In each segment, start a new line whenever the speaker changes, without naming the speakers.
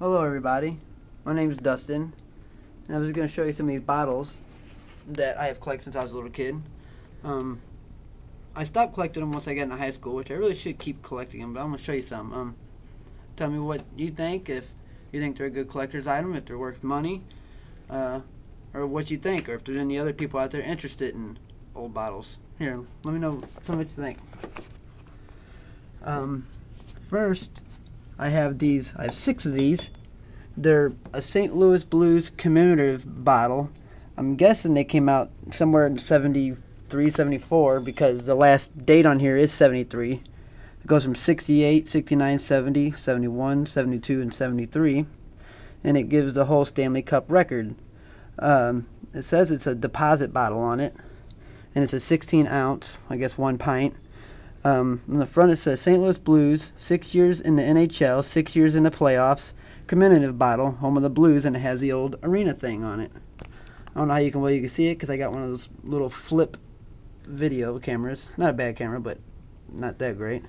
Hello everybody, my name is Dustin, and I was going to show you some of these bottles that I have collected since I was a little kid. Um, I stopped collecting them once I got into high school, which I really should keep collecting them, but I'm going to show you some. Um, tell me what you think, if you think they're a good collector's item, if they're worth money, uh, or what you think, or if there's any other people out there interested in old bottles. Here, let me know, tell me what you think. Um, first, I have these. I have six of these. They're a St. Louis Blues commemorative bottle. I'm guessing they came out somewhere in 73, 74 because the last date on here is 73. It goes from 68, 69, 70, 71, 72, and 73. And it gives the whole Stanley Cup record. Um, it says it's a deposit bottle on it. And it's a 16 ounce, I guess one pint. Um, on the front it says St. Louis Blues, six years in the NHL, six years in the playoffs, commemorative bottle, home of the Blues, and it has the old arena thing on it. I don't know how you can well you can see it because I got one of those little flip video cameras. Not a bad camera, but not that great.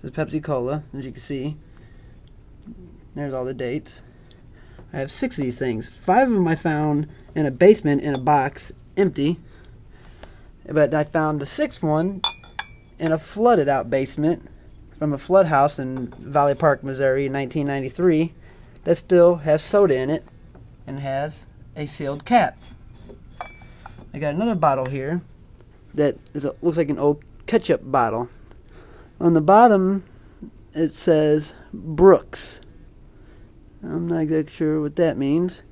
This is Pepsi Cola, as you can see. There's all the dates. I have six of these things. Five of them I found in a basement in a box, empty. But I found the sixth one in a flooded out basement from a flood house in Valley Park, Missouri in 1993 that still has soda in it and has a sealed cap. I got another bottle here that is a, looks like an old ketchup bottle. On the bottom it says Brooks. I'm not exactly sure what that means,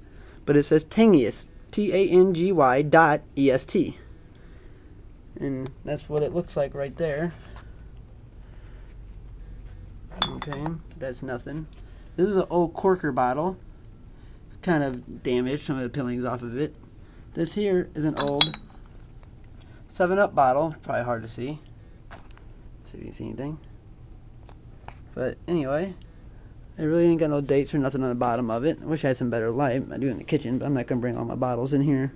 but it says Tangiest, T-A-N-G-Y dot E-S-T and that's what it looks like right there okay that's nothing this is an old corker bottle it's kind of damaged some of the peelings off of it this here is an old 7 up bottle probably hard to see see if you see anything but anyway I really ain't got no dates or nothing on the bottom of it. I wish I had some better light. I do in the kitchen, but I'm not going to bring all my bottles in here.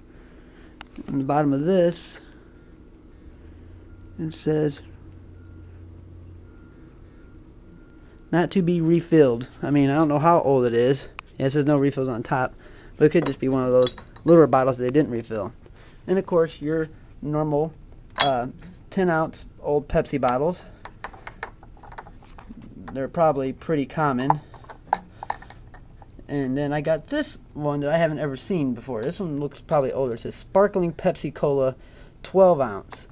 On the bottom of this, it says not to be refilled. I mean, I don't know how old it is. Yeah, it says no refills on top, but it could just be one of those littler bottles that they didn't refill. And of course, your normal uh, 10 ounce old Pepsi bottles. They're probably pretty common. And then I got this one that I haven't ever seen before. This one looks probably older. It says Sparkling Pepsi Cola 12 ounce.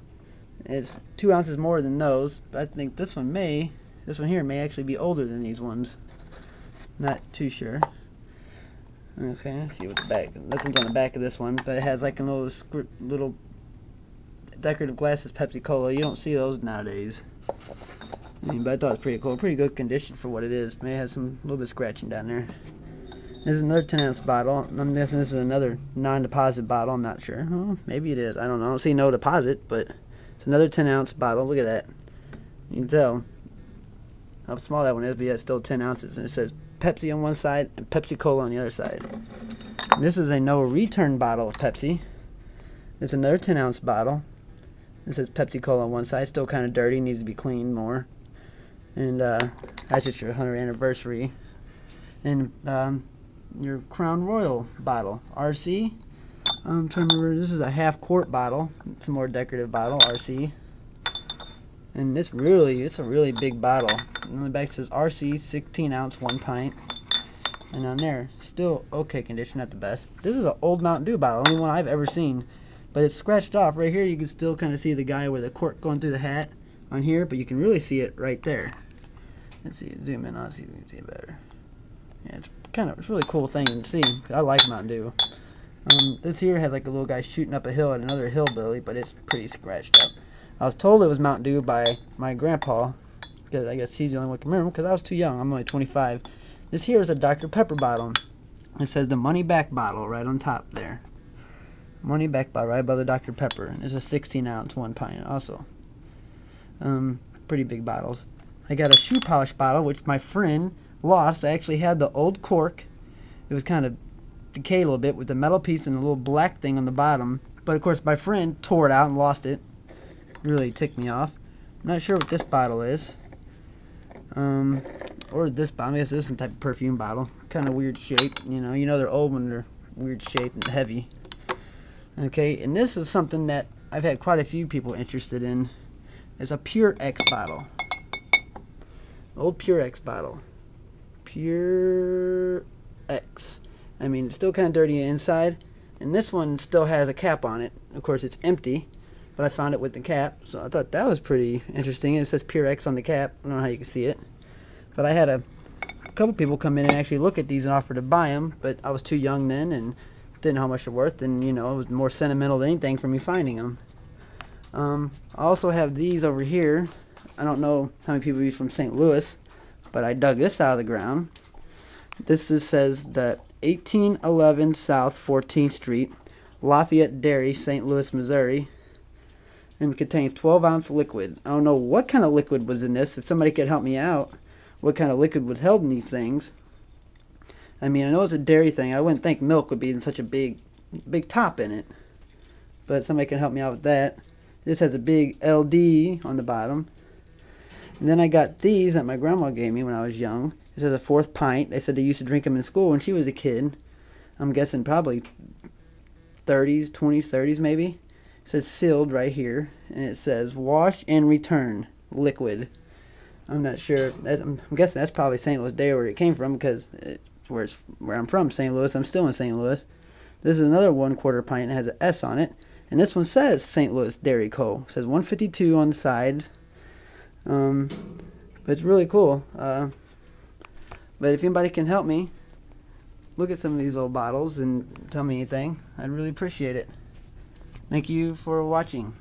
It's two ounces more than those, but I think this one may, this one here may actually be older than these ones. Not too sure. Okay, let's see what the back. One's on the back of this one, but it has like a little little decorative glasses Pepsi Cola. You don't see those nowadays. I mean, but I thought it was pretty cool. Pretty good condition for what it is. May have some little bit of scratching down there. This is another 10 ounce bottle. I'm guessing this is another non-deposit bottle. I'm not sure. Well, maybe it is. I don't know. I don't see no deposit, but it's another 10 ounce bottle. Look at that. You can tell how small that one is, but yeah, it's still 10 ounces. And it says Pepsi on one side and Pepsi Cola on the other side. And this is a no return bottle of Pepsi. It's another 10 ounce bottle. It says Pepsi Cola on one side. Still kind of dirty. Needs to be cleaned more. And uh, that's just your 100th anniversary. And um, your Crown Royal bottle. RC. I'm trying to remember. This is a half quart bottle. It's a more decorative bottle. RC. And this really, it's a really big bottle. And on the back says RC 16 ounce, one pint. And on there, still okay condition, not the best. This is an old Mountain Dew bottle, only one I've ever seen. But it's scratched off. Right here, you can still kind of see the guy with the cork going through the hat on here, but you can really see it right there. Let's see, zoom in on see if we can see it better. Yeah, it's kind of, it's a really cool thing to see. I like Mountain Dew. Um, this here has like a little guy shooting up a hill at another hillbilly, but it's pretty scratched up. I was told it was Mountain Dew by my grandpa, because I guess he's the only one who can remember, because I was too young. I'm only 25. This here is a Dr. Pepper bottle. It says the money back bottle right on top there. Money back bottle right by the Dr. Pepper. It's a 16 ounce, one pint also. Um, pretty big bottles. I got a shoe polish bottle, which my friend lost. I actually had the old cork. It was kind of decayed a little bit with the metal piece and the little black thing on the bottom. But of course, my friend tore it out and lost it. Really ticked me off. I'm not sure what this bottle is. Um, or this bottle. I guess this is some type of perfume bottle. Kind of weird shape. You know, you know they're old when they're weird shaped and heavy. Okay, and this is something that I've had quite a few people interested in. It's a Pure X bottle. Old Pure X bottle. Pure X. I mean, it's still kind of dirty inside. And this one still has a cap on it. Of course, it's empty, but I found it with the cap. So I thought that was pretty interesting. It says Pure X on the cap. I don't know how you can see it. But I had a couple people come in and actually look at these and offer to buy them, but I was too young then and didn't know how much they're worth, and you know it was more sentimental than anything for me finding them. Um, I also have these over here. I don't know how many people are from St. Louis, but I dug this out of the ground. This is, says that 1811 South 14th Street, Lafayette Dairy, St. Louis, Missouri, and contains 12 ounce liquid. I don't know what kind of liquid was in this. If somebody could help me out, what kind of liquid was held in these things. I mean, I know it's a dairy thing. I wouldn't think milk would be in such a big, big top in it. But somebody can help me out with that. This has a big LD on the bottom. And then I got these that my grandma gave me when I was young. It says a fourth pint. They said they used to drink them in school when she was a kid. I'm guessing probably 30s, 20s, 30s maybe. It says sealed right here. And it says wash and return liquid. I'm not sure. That's, I'm, I'm guessing that's probably St. Louis Dairy where it came from because where it's where I'm from, St. Louis. I'm still in St. Louis. This is another one quarter pint. It has an S on it, and this one says St. Louis Dairy Co. It says 152 on the side. Um, but it's really cool. Uh, but if anybody can help me, look at some of these old bottles and tell me anything. I'd really appreciate it. Thank you for watching.